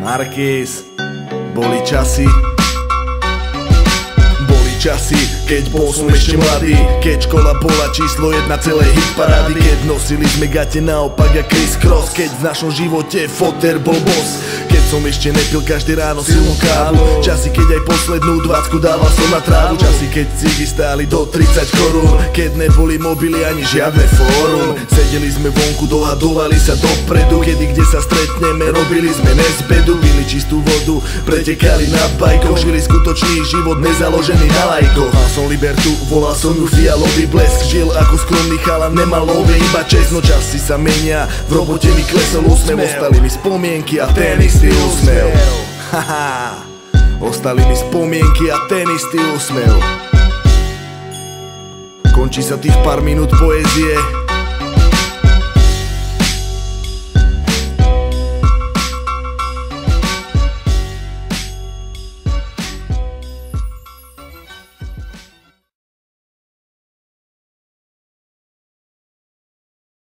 Marquez Boli časy. Časy, keď bol som ešte mladý. Keď škola bola číslo jedna celej hit parády Keď nosili sme gate naopak a Chris Cross. Keď v našom živote foter bol boss. Keď som ešte nepil každý ráno silnú kávu. Časy, keď aj poslednú dvacku dával som na trávu. Časy, keď cigy stáli do 30 korún. Keď neboli mobily ani žiadne fórum. Sedeli sme vonku, dohadovali sa dopredu. Kedy kde sa stretneme, robili sme nezbedu Pili čistú vodu, pretekali na bajkoch Žili skutočný život nezaložený na lajko Mal som libertu, volal som ju fialový blesk Žil ako skromný chalan, nemal love, iba čest No časy sa menia, v robote mi klesol úsmev Ostali mi spomienky a ten istý úsmev. Haha, ostali mi spomienky a ten istý úsmev. Končí sa tých pár minút poézie